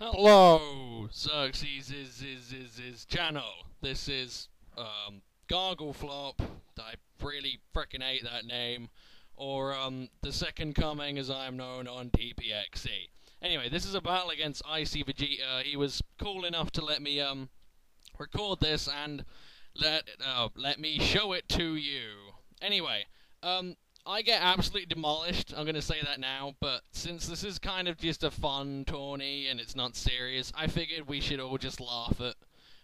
Hello, Xerxes is is is is channel. This is um Gargleflop. I really frickin' hate that name. Or um the second coming as I am known on DPXC. Anyway, this is a battle against Icy Vegeta. He was cool enough to let me um record this and let uh, let me show it to you. Anyway, um I get absolutely demolished. I'm going to say that now, but since this is kind of just a fun tourney and it's not serious, I figured we should all just laugh at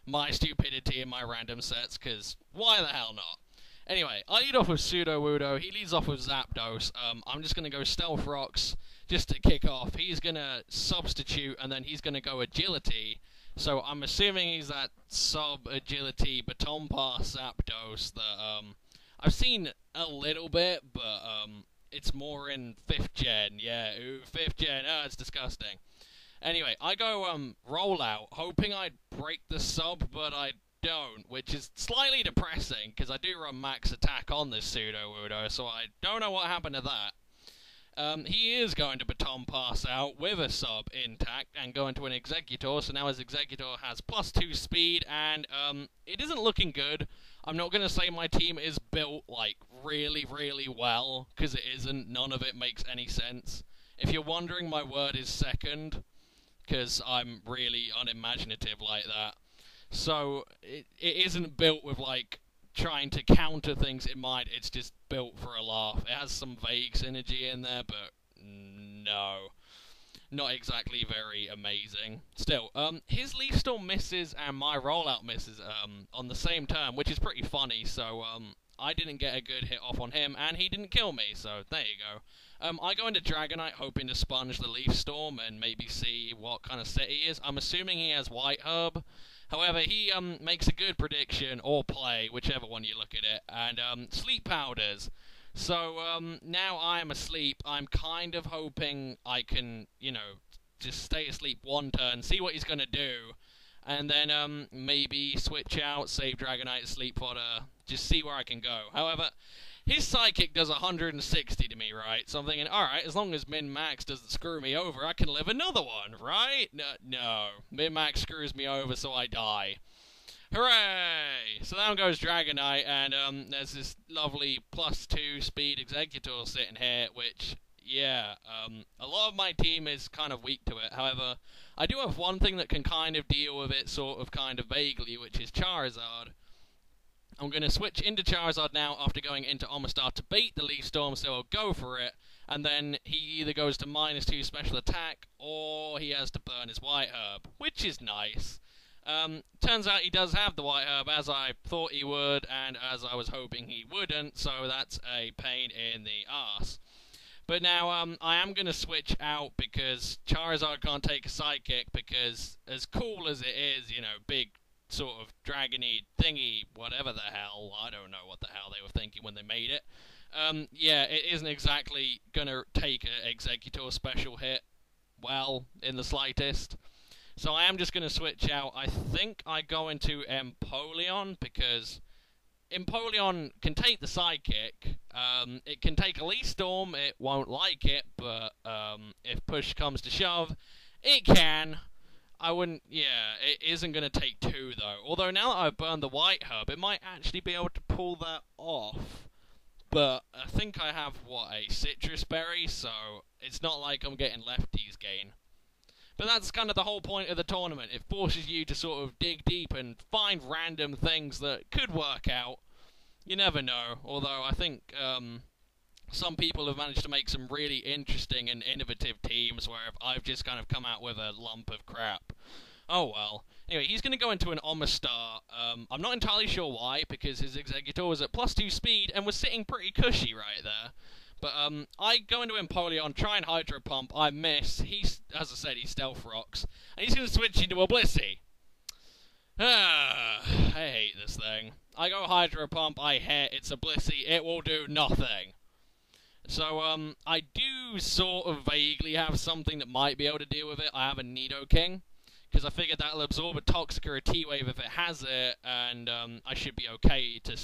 my stupidity and my random sets, because why the hell not? Anyway, I lead off with Sudowoodo. he leads off with Zapdos. Um, I'm just going to go Stealth Rocks just to kick off. He's going to substitute, and then he's going to go Agility. So I'm assuming he's that sub agility baton pass Zapdos that um, I've seen a little bit, but um, it's more in fifth gen. Yeah, ooh, fifth gen. Oh, it's disgusting. Anyway, I go um rollout, hoping I'd break the sub, but I don't, which is slightly depressing because I do run max attack on this Sudowoodo, so I don't know what happened to that. Um, he is going to baton pass out with a sub intact and go into an Exeggutor, so now his Exeggutor has plus two speed, and um, it isn't looking good. I'm not going to say my team is built like really, really well, because it isn't. None of it makes any sense. If you're wondering, my word is second, because I'm really unimaginative like that. So it, it isn't built with like trying to counter things in mind. It's just built for a laugh. It has some vague synergy in there, but no. Not exactly very amazing. Still, um, his Leaf Storm misses and my rollout misses um, on the same turn, which is pretty funny, so um, I didn't get a good hit off on him, and he didn't kill me, so there you go. Um, I go into Dragonite hoping to sponge the Leaf Storm and maybe see what kind of set he is. I'm assuming he has White Herb. However, he um, makes a good prediction or play, whichever one you look at it, and um, sleep powders. So um, now I am asleep. I'm kind of hoping I can, you know, just stay asleep one turn, see what he's gonna do, and then um, maybe switch out, save Dragonite, sleep fodder, just see where I can go. However, his psychic does 160 to me, right? So I'm thinking, alright, as long as min max doesn't screw me over, I can live another one, right? No, no. min max screws me over, so I die. Hooray! So down goes Dragonite, and um, there's this lovely plus two speed Exeggutor sitting here, which, yeah, um, a lot of my team is kind of weak to it. However, I do have one thing that can kind of deal with it, sort of, kind of vaguely, which is Charizard. I'm going to switch into Charizard now after going into Omastar to bait the Leaf Storm, so I'll go for it. And then he either goes to minus 2 special attack, or he has to burn his White Herb, which is nice. Um, turns out he does have the White Herb, as I thought he would, and as I was hoping he wouldn't, so that's a pain in the ass. But now um, I am going to switch out because Charizard can't take a Psychic because as cool as it is, you know, big sort of dragony thingy, whatever the hell. I don't know what the hell they were thinking when they made it. Um, yeah, it isn't exactly gonna take an Exeggutor special hit well in the slightest. So I am just gonna switch out. I think I go into Empoleon because Empoleon can take the Psychic. Um, it can take a Leaf Storm. It won't like it, but um, if push comes to shove, it can. I wouldn't, yeah, it isn't going to take two though. Although now that I've burned the White Herb, it might actually be able to pull that off. But I think I have, what, a citrus Berry, so it's not like I'm getting lefties gain. But that's kind of the whole point of the tournament. It forces you to sort of dig deep and find random things that could work out. You never know. Although I think um, some people have managed to make some really interesting and innovative teams where I've just kind of come out with a lump of crap. Oh well. Anyway, he's going to go into an Omastar. Um, I'm not entirely sure why, because his Exeggutor was at plus two speed and was sitting pretty cushy right there. But um, I go into Empoleon, try and Hydro Pump, I miss. He's, as I said, he Stealth Rocks. And he's going to switch into a Blissey. Ah, I hate this thing. I go Hydro Pump, I hit, it's a Blissey, it will do nothing. So, um, I do sort of vaguely have something that might be able to deal with it. I have a Nidoking, because I figured that'll absorb a Toxic or a T-Wave if it has it, and um, I should be okay to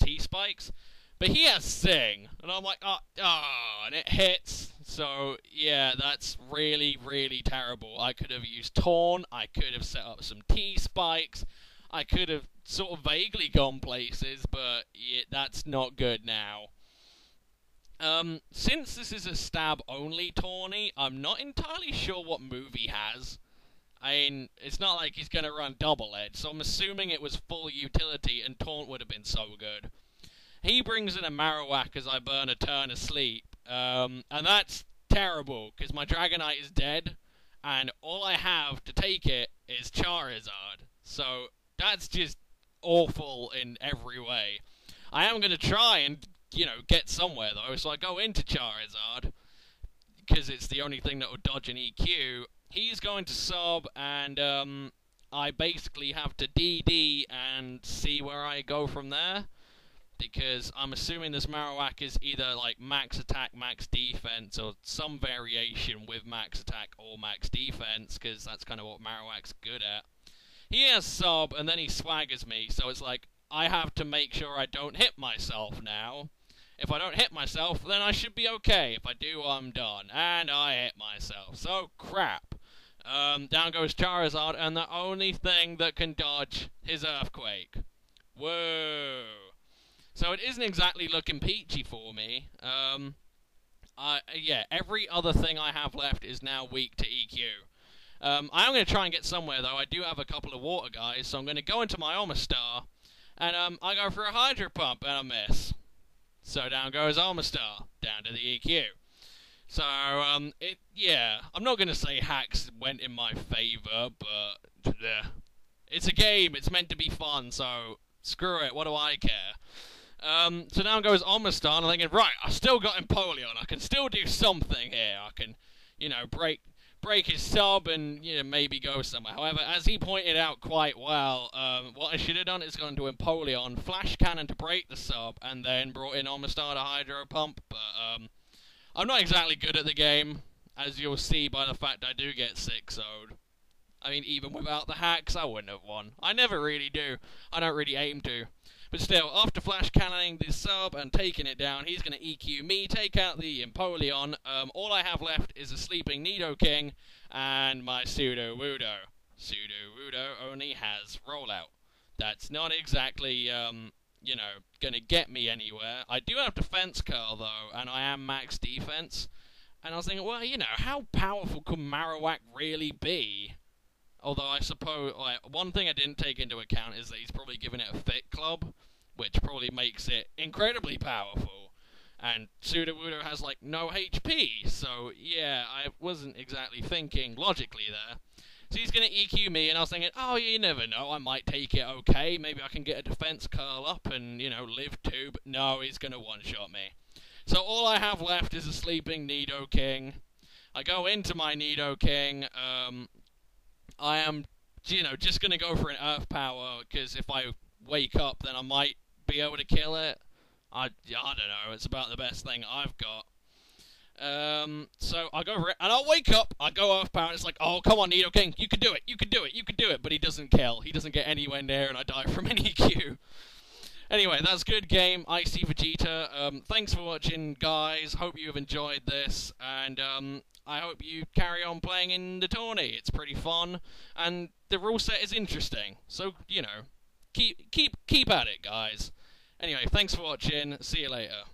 T-Spikes. But he has Sing, and I'm like, oh, oh, and it hits. So yeah, that's really, really terrible. I could have used Taunt. I could have set up some T spikes. I could have sort of vaguely gone places, but yeah, that's not good now. Um, since this is a stab only Tawny, I'm not entirely sure what move he has. I mean, it's not like he's going to run double edge, so I'm assuming it was full utility and taunt would have been so good. He brings in a Marowak as I burn a turn asleep, um, and that's terrible because my Dragonite is dead, and all I have to take it is Charizard. So that's just awful in every way. I am going to try and you know, get somewhere though. So I go into Charizard because it's the only thing that will dodge an EQ. He's going to sub, and um, I basically have to DD and see where I go from there. Because I'm assuming this Marowak is either like max attack, max defense, or some variation with max attack or max defense, because that's kind of what Marowak's good at. He has sub, and then he swaggers me, so it's like I have to make sure I don't hit myself now. If I don't hit myself, then I should be okay. If I do, I'm done. And I hit myself. So, crap. Um, down goes Charizard, and the only thing that can dodge his Earthquake. Whoa. So it isn't exactly looking peachy for me. Um, I, yeah, every other thing I have left is now weak to EQ. Um, I am going to try and get somewhere, though. I do have a couple of water guys, so I'm going to go into my Omastar, and um, I go for a Hydro Pump, and I miss. So down goes Omastar, down to the EQ. So, um, it, yeah, I'm not going to say hacks went in my favour, but, yeah. It's a game, it's meant to be fun, so screw it, what do I care? Um, so down goes Omastar, and I'm thinking, right, I still got Empoleon, I can still do something here, I can, you know, break break his sub and you know maybe go somewhere. However, as he pointed out quite well, um, what I should have done is gone to Empoleon, Flash Cannon to break the sub, and then brought in Omastar to Hydro Pump. But um, I'm not exactly good at the game, as you'll see by the fact I do get 6 0 I mean, even without the hacks, I wouldn't have won. I never really do. I don't really aim to. But still, after flash cannoning the sub and taking it down, he's going to EQ me, take out the Empoleon. Um, all I have left is a sleeping Nidoking and my Sudowoodo. Pseudo Wudo only has rollout. That's not exactly, um, you know, going to get me anywhere. I do have defense curl though, and I am max defense. And I was thinking, well, you know, how powerful could Marowak really be? Although I suppose like, one thing I didn't take into account is that he's probably given it a Thick Club, which probably makes it incredibly powerful. And Sudowoodo has like no HP, so yeah, I wasn't exactly thinking logically there. So he's going to EQ me, and I was thinking, oh, you never know, I might take it okay. Maybe I can get a defense curl up and, you know, live too, but no, he's going to one shot me. So all I have left is a sleeping Nidoking. I go into my Nidoking, um, I am, you know, just going to go for an Earth Power because if I wake up, then I might be able to kill it. I, I don't know. It's about the best thing I've got. Um, so I go for it, and I'll wake up. I go Earth Power, and it's like, oh, come on, Nidoking, you can do it, you can do it, you can do it. But he doesn't kill. He doesn't get anywhere near, and I die from an EQ. Anyway, that's good game, Icy Vegeta. Um, thanks for watching, guys. Hope you have enjoyed this, and um, I hope you carry on playing in the tourney. It's pretty fun, and the rule set is interesting. So you know, keep keep keep at it, guys. Anyway, thanks for watching. See you later.